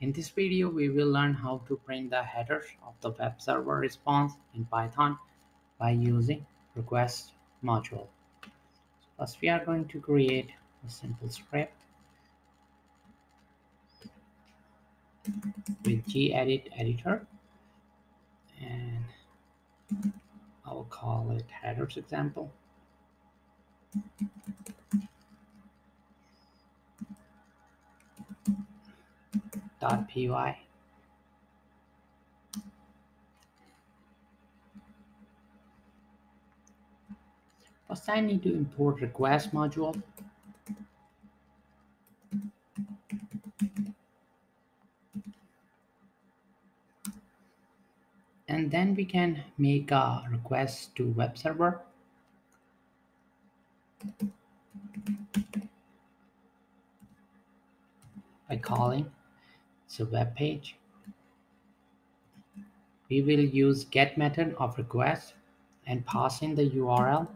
In this video, we will learn how to print the headers of the web server response in Python by using request module. First, we are going to create a simple script with gedit editor and I will call it headers example. Py First I need to import request module. And then we can make a request to web server. By calling a web page. We will use get method of request and pass in the URL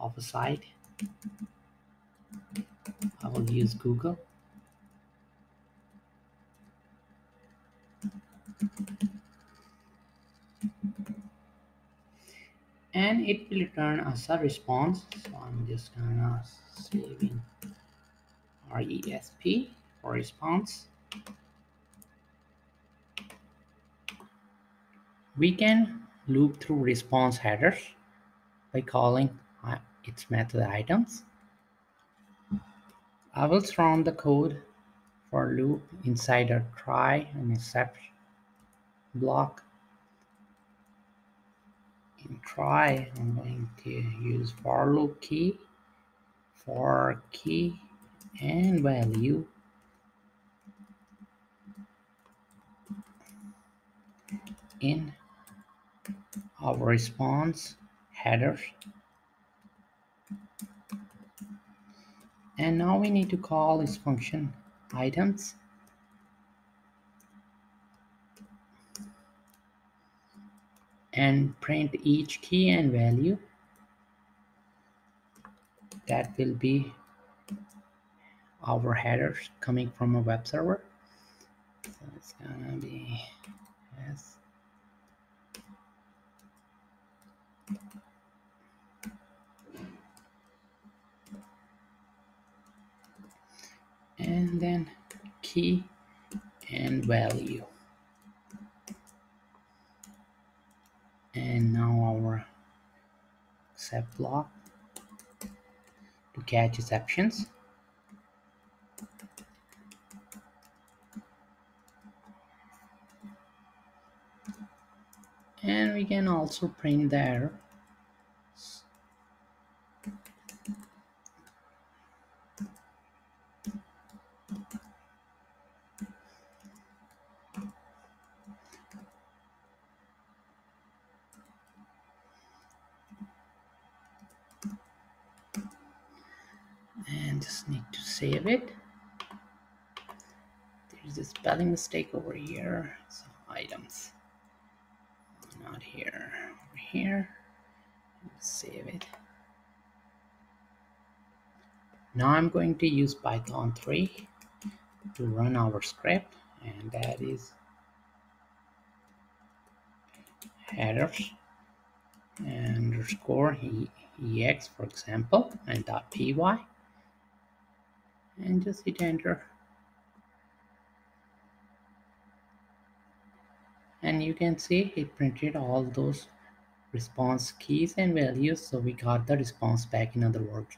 of a site. I will use Google. And it will return us a response. So I'm just gonna save in RESP for response we can loop through response headers by calling uh, its method items. I will surround the code for loop inside a try and except block. In try I'm going to use for loop key for key and value in our response headers. And now we need to call this function items. And print each key and value. That will be our headers coming from a web server. So it's gonna be and then key and value. And now our except block to catch exceptions. And we can also print there and just need to save it. There's a spelling mistake over here. So items. Not here. Over here. Save it. Now I'm going to use Python 3 to run our script and that is headers underscore ex for example and dot py and just hit enter. And you can see it printed all those response keys and values so we got the response back in other words.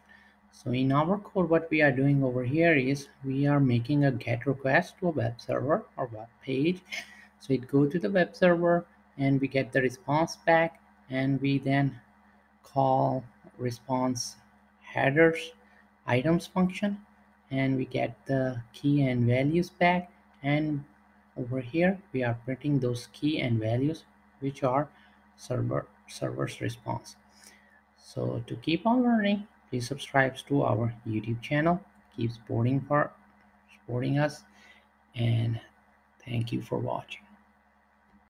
So in our code what we are doing over here is we are making a get request to a web server or web page. So it go to the web server and we get the response back and we then call response headers items function and we get the key and values back. And over here we are printing those key and values which are server server's response. So to keep on learning please subscribe to our youtube channel. Keep supporting for supporting us. And thank you for watching